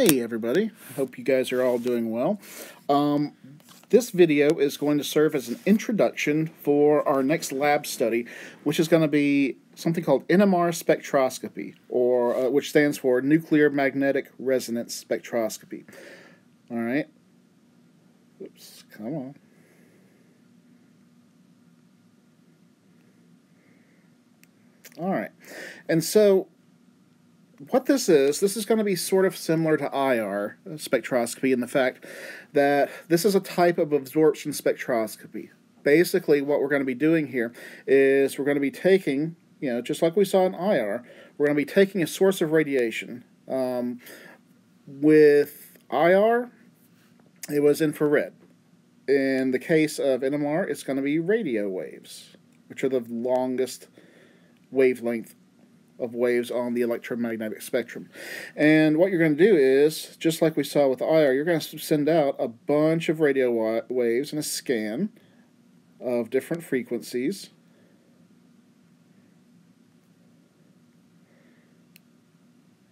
Hey everybody, I hope you guys are all doing well. Um, this video is going to serve as an introduction for our next lab study, which is going to be something called NMR spectroscopy, or uh, which stands for Nuclear Magnetic Resonance Spectroscopy. All right. Oops, come on. All right. And so what this is, this is going to be sort of similar to IR spectroscopy in the fact that this is a type of absorption spectroscopy. Basically, what we're going to be doing here is we're going to be taking, you know, just like we saw in IR, we're going to be taking a source of radiation. Um, with IR, it was infrared. In the case of NMR, it's going to be radio waves, which are the longest wavelength of waves on the electromagnetic spectrum. And what you're going to do is, just like we saw with IR, you're going to send out a bunch of radio waves in a scan of different frequencies.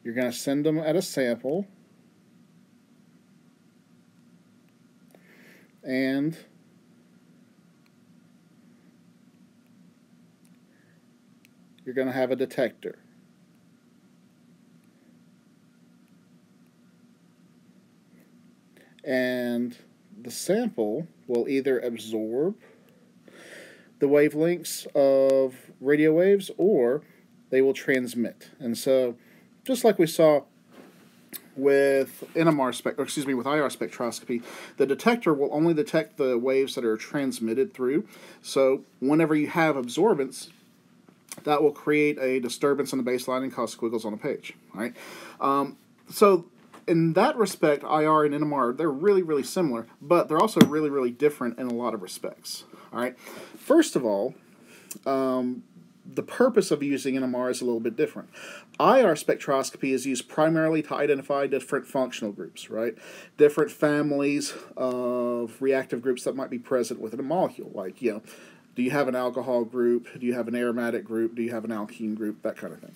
You're going to send them at a sample. And you're going to have a detector. And the sample will either absorb the wavelengths of radio waves or they will transmit. And so, just like we saw with NMR spec, excuse me, with IR spectroscopy, the detector will only detect the waves that are transmitted through. So, whenever you have absorbance, that will create a disturbance in the baseline and cause squiggles on the page. Right. Um, so in that respect, IR and NMR they're really really similar, but they're also really really different in a lot of respects. All right. First of all. Um, the purpose of using NMR is a little bit different. IR spectroscopy is used primarily to identify different functional groups, right? Different families of reactive groups that might be present within a molecule, like, you know, do you have an alcohol group? Do you have an aromatic group? Do you have an alkene group? That kind of thing.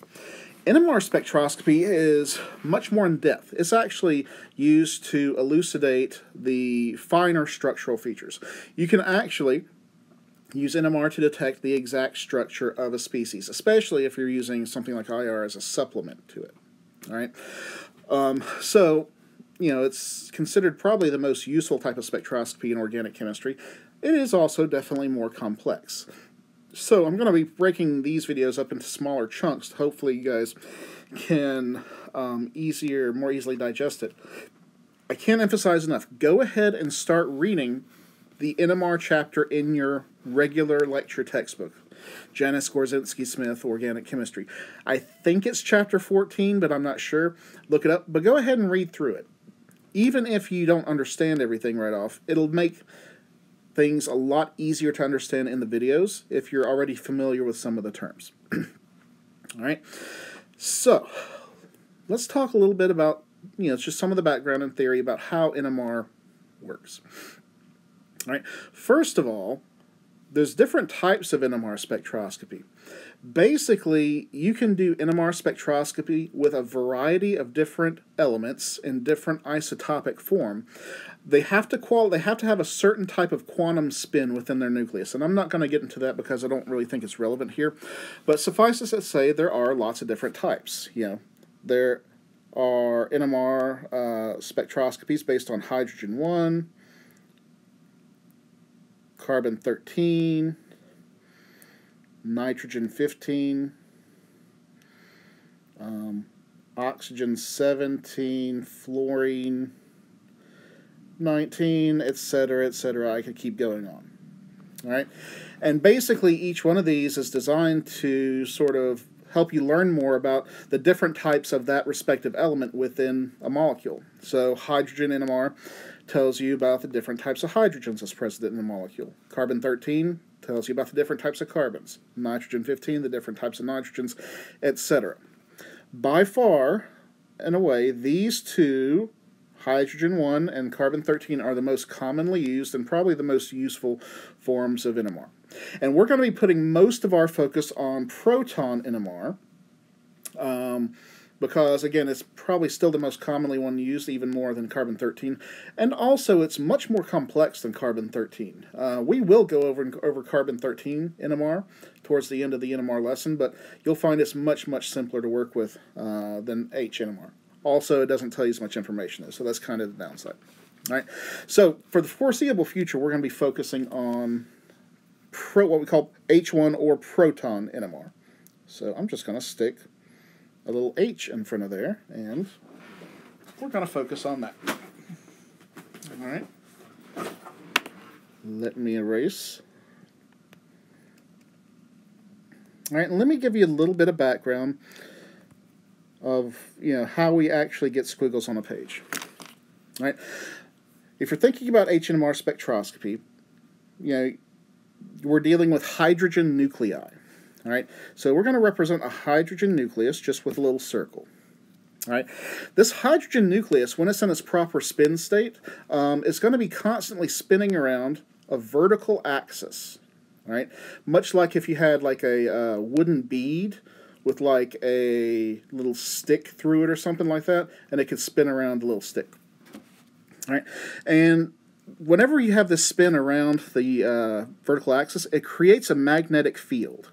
NMR spectroscopy is much more in depth. It's actually used to elucidate the finer structural features. You can actually use NMR to detect the exact structure of a species, especially if you're using something like IR as a supplement to it. All right. Um, so, you know, it's considered probably the most useful type of spectroscopy in organic chemistry it is also definitely more complex. So I'm going to be breaking these videos up into smaller chunks. Hopefully you guys can um, easier, more easily digest it. I can't emphasize enough. Go ahead and start reading the NMR chapter in your regular lecture textbook. Janice Gorzynski Smith, Organic Chemistry. I think it's chapter 14, but I'm not sure. Look it up, but go ahead and read through it. Even if you don't understand everything right off, it'll make things a lot easier to understand in the videos if you're already familiar with some of the terms. All right, so let's talk a little bit about, you know, just some of the background and theory about how NMR works. All right, first of all, there's different types of NMR spectroscopy. Basically, you can do NMR spectroscopy with a variety of different elements in different isotopic form. They have to qual they have to have a certain type of quantum spin within their nucleus, and I'm not going to get into that because I don't really think it's relevant here. But suffice it to say, there are lots of different types. You know, there are NMR uh, spectroscopies based on hydrogen one carbon 13, nitrogen 15, um, oxygen 17, fluorine 19, etc., etc. I could keep going on. All right. And basically, each one of these is designed to sort of help you learn more about the different types of that respective element within a molecule. So, hydrogen NMR tells you about the different types of hydrogens that's present in a molecule. Carbon 13 tells you about the different types of carbons. Nitrogen 15, the different types of nitrogens, etc. By far, in a way, these two, hydrogen 1 and carbon 13, are the most commonly used and probably the most useful forms of NMR. And we're going to be putting most of our focus on proton NMR. Um, because again it's probably still the most commonly one used even more than carbon 13 and also it's much more complex than carbon 13 uh, we will go over over carbon 13 nmr towards the end of the nmr lesson but you'll find it's much much simpler to work with uh, than hnmr also it doesn't tell you as much information so that's kind of the downside right so for the foreseeable future we're going to be focusing on pro, what we call h1 or proton nmr so i'm just going to stick a little H in front of there, and we're going to focus on that. All right. Let me erase. All right, and let me give you a little bit of background of you know how we actually get squiggles on a page. Right. If you're thinking about HNMR spectroscopy, you know, we're dealing with hydrogen nuclei. All right, so we're going to represent a hydrogen nucleus just with a little circle. All right, this hydrogen nucleus, when it's in its proper spin state, um, is going to be constantly spinning around a vertical axis. All right, much like if you had like a uh, wooden bead with like a little stick through it or something like that, and it could spin around the little stick. All right, and whenever you have this spin around the uh, vertical axis, it creates a magnetic field.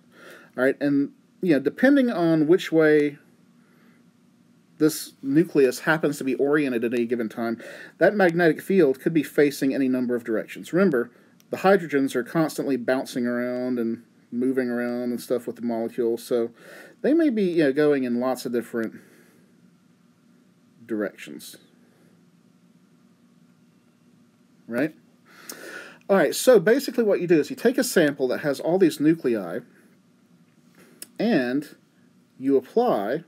All right, and you know, depending on which way this nucleus happens to be oriented at any given time, that magnetic field could be facing any number of directions. Remember, the hydrogens are constantly bouncing around and moving around and stuff with the molecules, so they may be you know, going in lots of different directions. Right? All right, so basically what you do is you take a sample that has all these nuclei, and you apply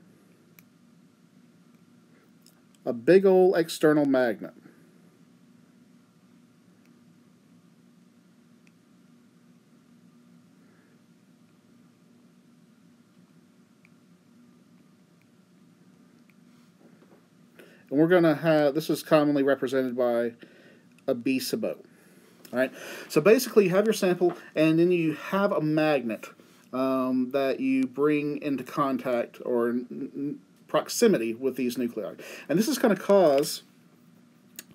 a big old external magnet. And we're going to have, this is commonly represented by a B sub O. All right, so basically you have your sample and then you have a magnet um, that you bring into contact or proximity with these nuclei. And this is going to cause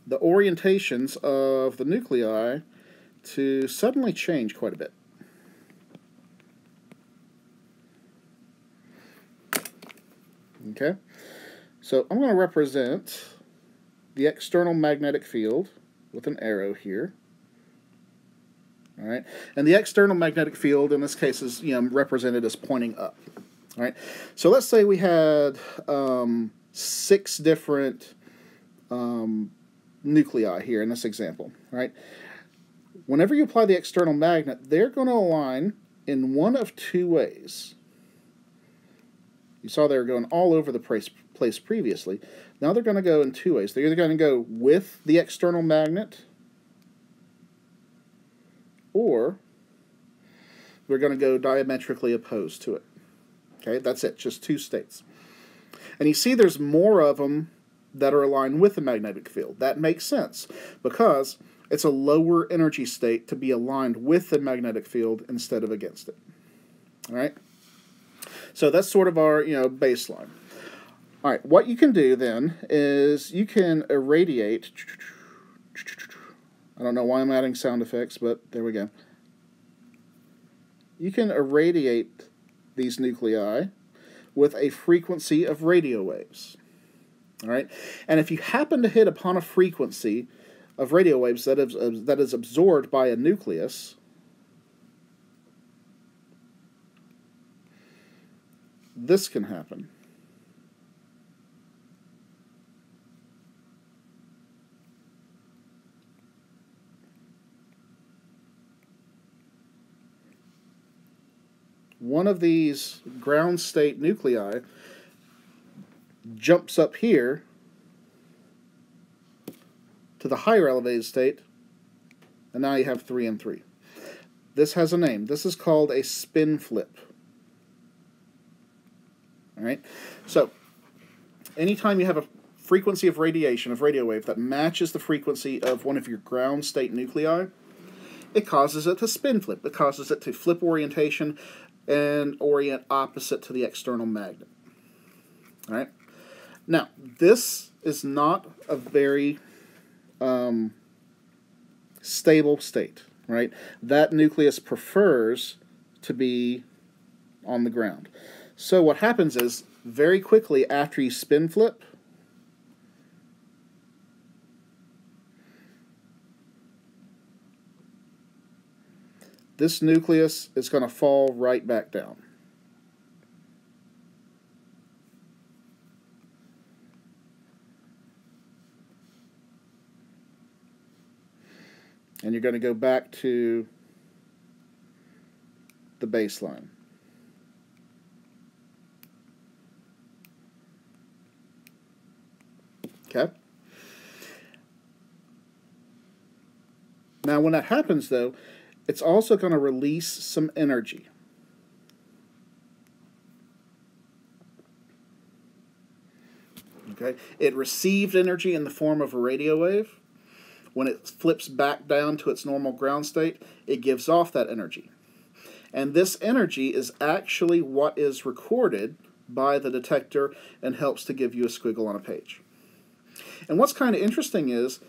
the orientations of the nuclei to suddenly change quite a bit. Okay, so I'm going to represent the external magnetic field with an arrow here. All right, and the external magnetic field in this case is you know represented as pointing up. All right, so let's say we had um, six different um, nuclei here in this example. All right, whenever you apply the external magnet, they're going to align in one of two ways. You saw they were going all over the place, place previously. Now they're going to go in two ways. They're either going to go with the external magnet or they're going to go diametrically opposed to it. Okay, that's it, just two states. And you see there's more of them that are aligned with the magnetic field. That makes sense because it's a lower energy state to be aligned with the magnetic field instead of against it. All right? So that's sort of our, you know, baseline. All right, what you can do then is you can irradiate I don't know why I'm adding sound effects, but there we go. You can irradiate these nuclei with a frequency of radio waves. All right, and if you happen to hit upon a frequency of radio waves that is, that is absorbed by a nucleus, this can happen. one of these ground state nuclei jumps up here to the higher elevated state, and now you have 3 and 3. This has a name. This is called a spin flip. All right? So, anytime you have a frequency of radiation, of radio wave, that matches the frequency of one of your ground state nuclei, it causes it to spin flip. It causes it to flip orientation and orient opposite to the external magnet. All right? Now, this is not a very um, stable state, right? That nucleus prefers to be on the ground. So what happens is, very quickly after you spin flip, this nucleus is going to fall right back down. And you're going to go back to the baseline. Okay? Now, when that happens, though, it's also going to release some energy. Okay? It received energy in the form of a radio wave. When it flips back down to its normal ground state, it gives off that energy. And this energy is actually what is recorded by the detector and helps to give you a squiggle on a page. And what's kind of interesting is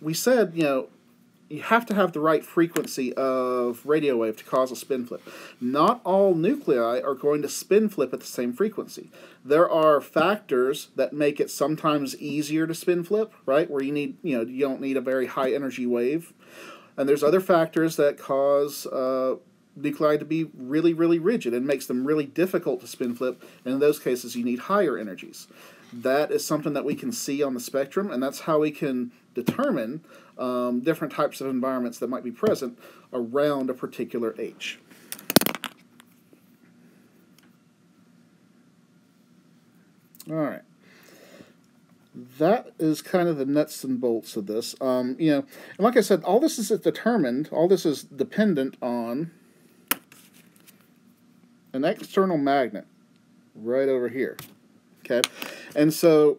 we said, you know, you have to have the right frequency of radio wave to cause a spin flip. Not all nuclei are going to spin flip at the same frequency. There are factors that make it sometimes easier to spin flip, right? Where you need, you know, you don't need a very high energy wave. And there's other factors that cause uh, nuclei to be really, really rigid and makes them really difficult to spin flip. And in those cases, you need higher energies. That is something that we can see on the spectrum, and that's how we can determine um, different types of environments that might be present around a particular H. All right. That is kind of the nuts and bolts of this. Um, you know, and like I said, all this is determined, all this is dependent on an external magnet right over here. Okay, and so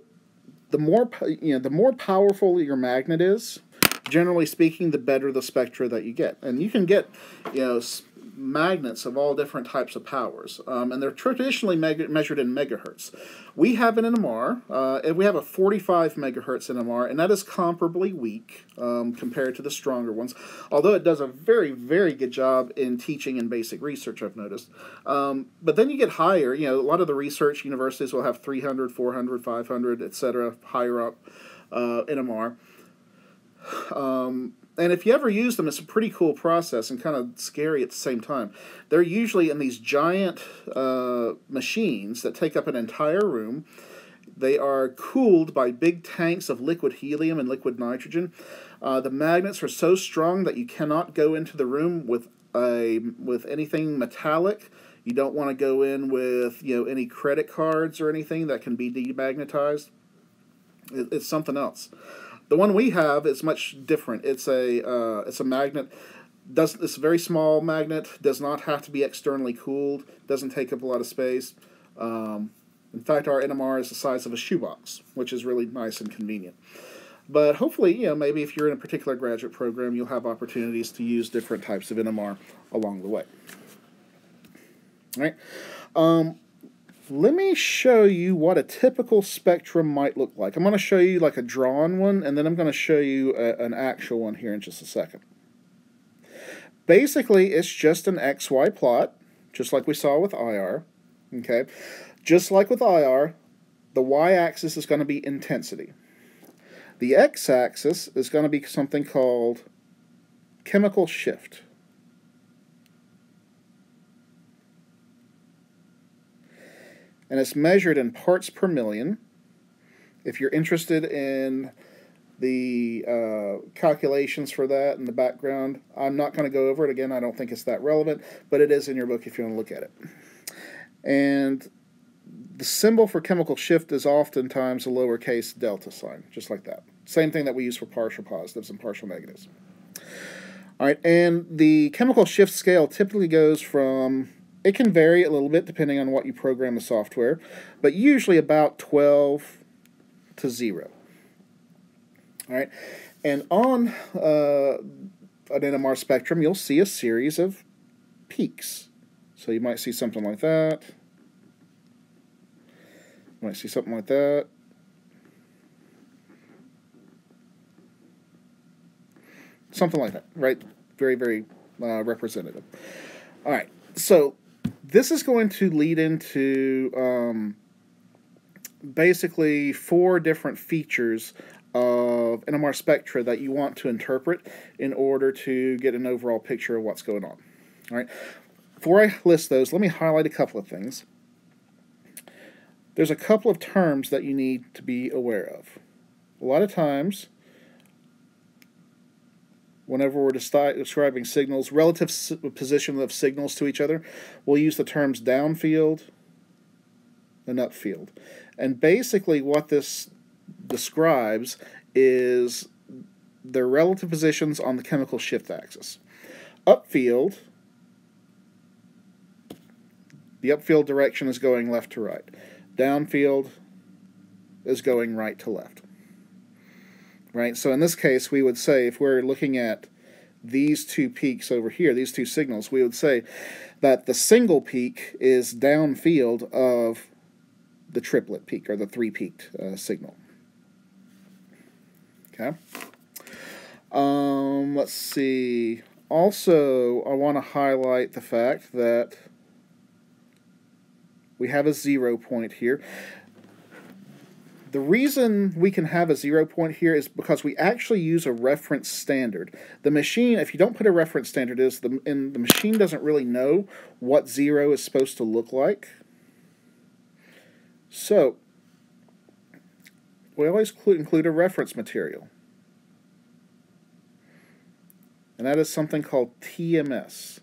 the more you know, the more powerful your magnet is, generally speaking, the better the spectra that you get. And you can get, you know, magnets of all different types of powers, um, and they're traditionally measured in megahertz. We have an NMR, uh, and we have a 45 megahertz NMR, and that is comparably weak um, compared to the stronger ones, although it does a very, very good job in teaching and basic research, I've noticed. Um, but then you get higher, you know, a lot of the research universities will have 300, 400, 500, etc., higher up uh, NMR. Um, and if you ever use them, it's a pretty cool process and kind of scary at the same time. They're usually in these giant uh, machines that take up an entire room. They are cooled by big tanks of liquid helium and liquid nitrogen. Uh, the magnets are so strong that you cannot go into the room with a with anything metallic. You don't want to go in with you know any credit cards or anything that can be demagnetized. It, it's something else. The one we have is much different. It's a uh, it's a magnet. Does it's very small magnet. Does not have to be externally cooled. Doesn't take up a lot of space. Um, in fact, our NMR is the size of a shoebox, which is really nice and convenient. But hopefully, you know, maybe if you're in a particular graduate program, you'll have opportunities to use different types of NMR along the way. All right. Um, let me show you what a typical spectrum might look like. I'm going to show you like a drawn one, and then I'm going to show you a, an actual one here in just a second. Basically, it's just an XY plot, just like we saw with IR. Okay, Just like with IR, the y-axis is going to be intensity. The x-axis is going to be something called chemical shift. And it's measured in parts per million. If you're interested in the uh, calculations for that and the background, I'm not going to go over it again. I don't think it's that relevant, but it is in your book if you want to look at it. And the symbol for chemical shift is oftentimes a lowercase delta sign, just like that. Same thing that we use for partial positives and partial negatives. All right, and the chemical shift scale typically goes from it can vary a little bit depending on what you program the software, but usually about 12 to 0. All right, and on uh, an NMR spectrum, you'll see a series of peaks. So you might see something like that. You might see something like that. Something like that, right? Very, very uh, representative. All right, so this is going to lead into um, basically four different features of NMR spectra that you want to interpret in order to get an overall picture of what's going on. All right. Before I list those, let me highlight a couple of things. There's a couple of terms that you need to be aware of. A lot of times, whenever we're describing signals, relative position of signals to each other, we'll use the terms downfield and upfield. And basically, what this describes is their relative positions on the chemical shift axis. Upfield, the upfield direction is going left to right. Downfield is going right to left. Right? So in this case, we would say if we're looking at these two peaks over here, these two signals, we would say that the single peak is downfield of the triplet peak or the three peaked uh, signal. Okay. Um, let's see. Also, I want to highlight the fact that we have a zero point here. The reason we can have a zero point here is because we actually use a reference standard. The machine, if you don't put a reference standard, is the and the machine doesn't really know what zero is supposed to look like. So we always include a reference material. And that is something called TMS.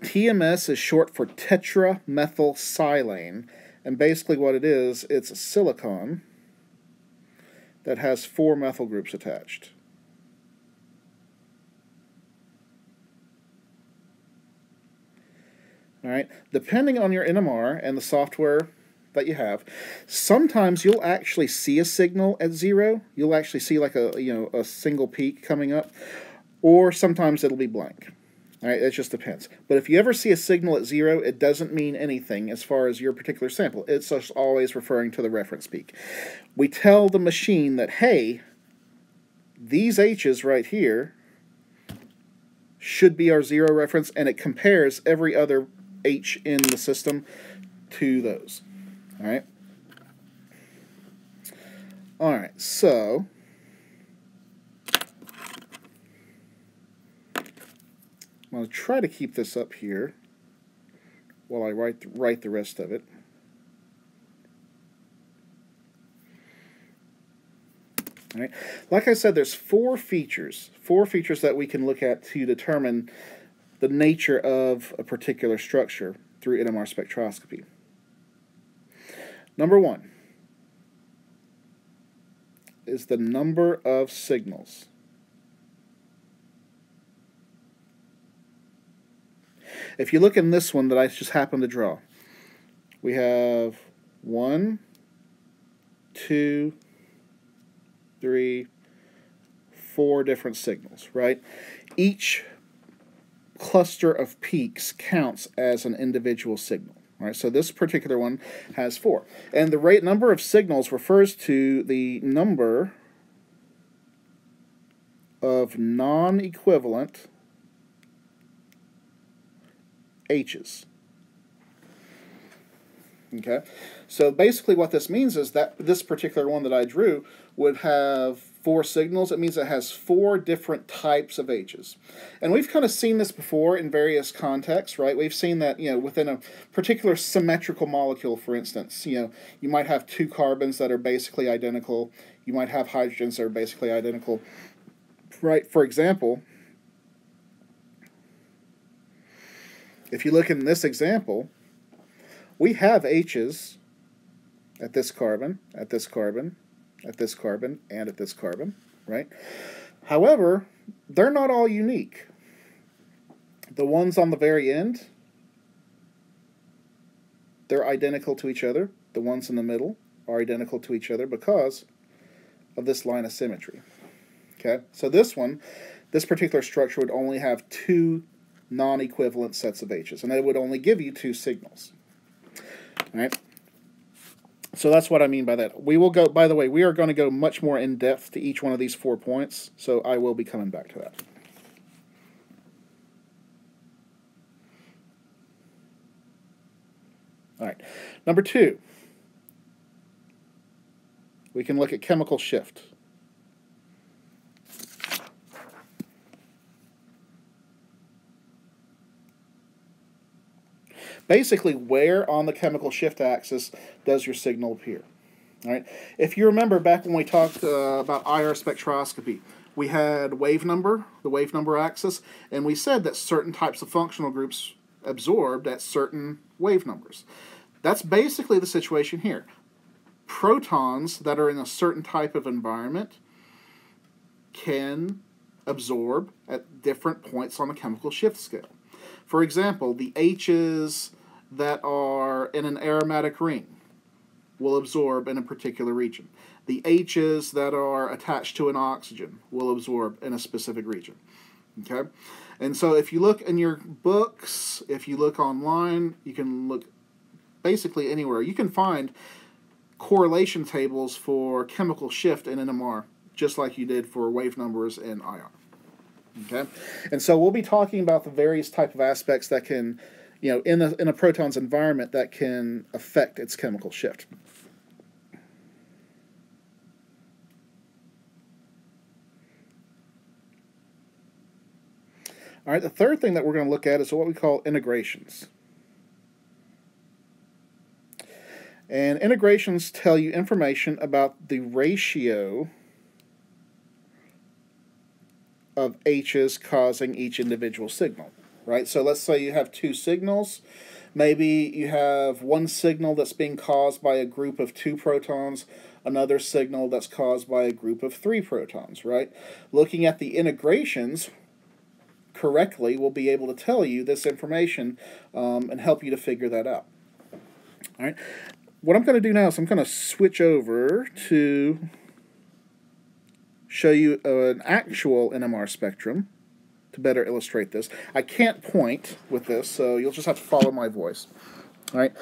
TMS is short for tetramethylsilane. And basically what it is, it's a silicon that has four methyl groups attached. All right, depending on your NMR and the software that you have, sometimes you'll actually see a signal at zero. You'll actually see like a you know a single peak coming up, or sometimes it'll be blank. All right, it just depends. But if you ever see a signal at zero, it doesn't mean anything as far as your particular sample. It's just always referring to the reference peak. We tell the machine that, hey, these H's right here should be our zero reference, and it compares every other H in the system to those. All right. All right, so I'm going to try to keep this up here while I write the, write the rest of it. All right. Like I said, there's four features, four features that we can look at to determine the nature of a particular structure through NMR spectroscopy. Number one is the number of signals. If you look in this one that I just happened to draw, we have one, two, three, four different signals, right? Each cluster of peaks counts as an individual signal. Right, so this particular one has four. And the rate number of signals refers to the number of non-equivalent H's. Okay, so basically what this means is that this particular one that I drew would have four signals. It means it has four different types of H's. And we've kind of seen this before in various contexts, right? We've seen that, you know, within a particular symmetrical molecule, for instance, you know, you might have two carbons that are basically identical. You might have hydrogens that are basically identical. Right, for example, if you look in this example, we have H's at this carbon, at this carbon, at this carbon, and at this carbon, right? However, they're not all unique. The ones on the very end, they're identical to each other. The ones in the middle are identical to each other because of this line of symmetry. Okay, so this one, this particular structure would only have two non-equivalent sets of H's, and it would only give you two signals. All right. So that's what I mean by that. We will go, by the way, we are going to go much more in depth to each one of these four points, so I will be coming back to that. All right. Number two, we can look at chemical shift. Basically, where on the chemical shift axis does your signal appear? All right. If you remember back when we talked uh, about IR spectroscopy, we had wave number, the wave number axis, and we said that certain types of functional groups absorbed at certain wave numbers. That's basically the situation here. Protons that are in a certain type of environment can absorb at different points on the chemical shift scale. For example, the H's that are in an aromatic ring will absorb in a particular region. The H's that are attached to an oxygen will absorb in a specific region. Okay? And so if you look in your books, if you look online, you can look basically anywhere. You can find correlation tables for chemical shift in NMR, just like you did for wave numbers in IR. Okay, and so we'll be talking about the various type of aspects that can, you know, in a in a proton's environment that can affect its chemical shift. All right, the third thing that we're going to look at is what we call integrations. And integrations tell you information about the ratio of H's causing each individual signal, right? So let's say you have two signals. Maybe you have one signal that's being caused by a group of two protons, another signal that's caused by a group of three protons, right? Looking at the integrations correctly will be able to tell you this information um, and help you to figure that out. All right what I'm going to do now is I'm going to switch over to show you an actual NMR spectrum to better illustrate this. I can't point with this, so you'll just have to follow my voice. All right.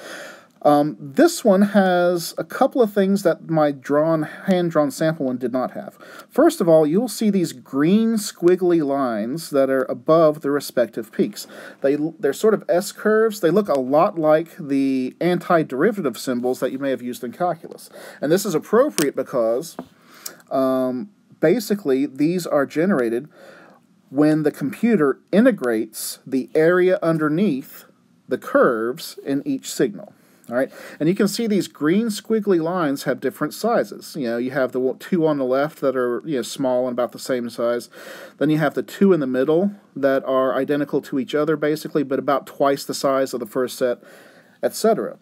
Um, this one has a couple of things that my drawn, hand-drawn sample one did not have. First of all, you'll see these green squiggly lines that are above the respective peaks. They, they're sort of S-curves. They look a lot like the antiderivative symbols that you may have used in calculus. And this is appropriate because um, basically these are generated when the computer integrates the area underneath the curves in each signal. All right, and you can see these green squiggly lines have different sizes. You know, you have the two on the left that are you know small and about the same size. Then you have the two in the middle that are identical to each other basically, but about twice the size of the first set, etc.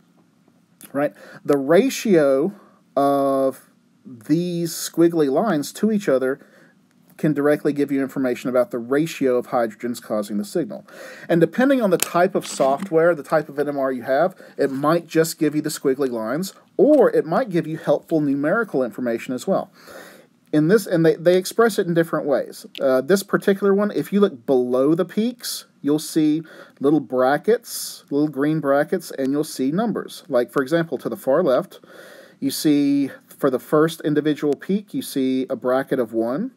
Right? The ratio of these squiggly lines to each other can directly give you information about the ratio of hydrogens causing the signal. And depending on the type of software, the type of NMR you have, it might just give you the squiggly lines, or it might give you helpful numerical information as well. In this, and they, they express it in different ways. Uh, this particular one, if you look below the peaks, you'll see little brackets, little green brackets, and you'll see numbers. Like, for example, to the far left, you see for the first individual peak, you see a bracket of 1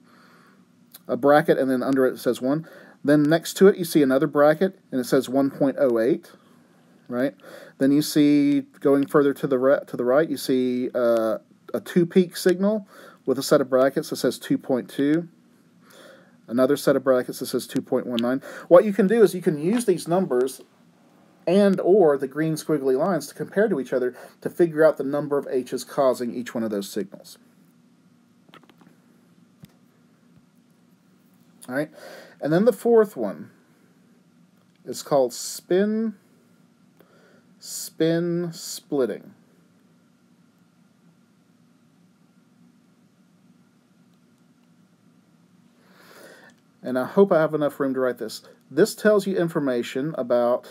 a bracket, and then under it, says 1. Then next to it, you see another bracket, and it says 1.08, right? Then you see, going further to the, to the right, you see uh, a two-peak signal with a set of brackets that says 2.2 another set of brackets that says 2.19. What you can do is you can use these numbers and or the green squiggly lines to compare to each other to figure out the number of H's causing each one of those signals. All right. And then the fourth one is called spin spin splitting. And I hope I have enough room to write this. This tells you information about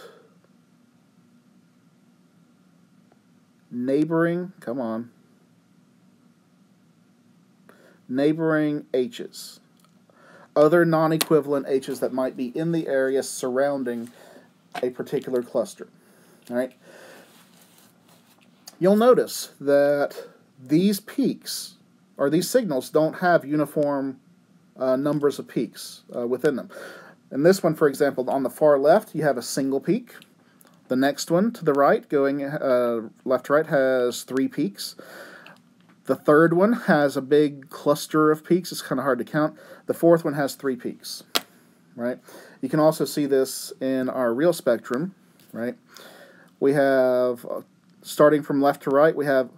neighboring, come on, neighboring H's other non-equivalent H's that might be in the area surrounding a particular cluster. All right. you'll notice that these peaks or these signals don't have uniform uh, numbers of peaks uh, within them. In this one, for example, on the far left, you have a single peak. The next one to the right, going uh, left to right, has three peaks. The third one has a big cluster of peaks. It's kind of hard to count. The fourth one has three peaks, right? You can also see this in our real spectrum, right? We have, uh, starting from left to right, we have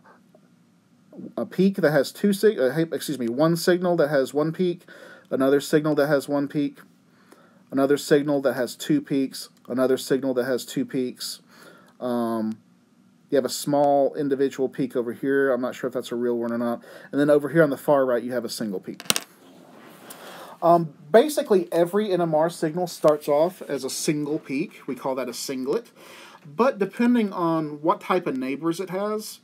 a peak that has two, sig uh, excuse me, one signal that has one peak, another signal that has one peak, another signal that has two peaks, another signal that has two peaks. Um, you have a small individual peak over here. I'm not sure if that's a real one or not. And then over here on the far right, you have a single peak. Um, basically, every NMR signal starts off as a single peak. We call that a singlet. But depending on what type of neighbors it has,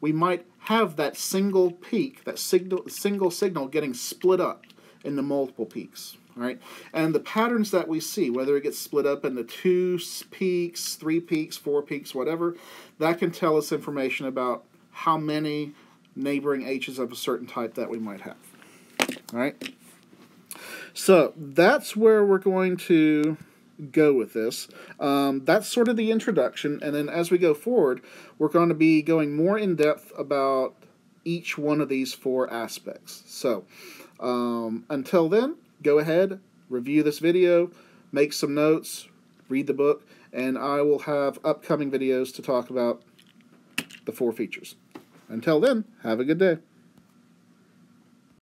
we might have that single peak, that signal, single signal getting split up into multiple peaks. Right? And the patterns that we see, whether it gets split up into two peaks, three peaks, four peaks, whatever, that can tell us information about how many neighboring H's of a certain type that we might have. All right? So that's where we're going to go with this. Um, that's sort of the introduction, and then as we go forward, we're going to be going more in depth about each one of these four aspects. So um, until then, go ahead, review this video, make some notes, read the book, and I will have upcoming videos to talk about the four features. Until then, have a good day.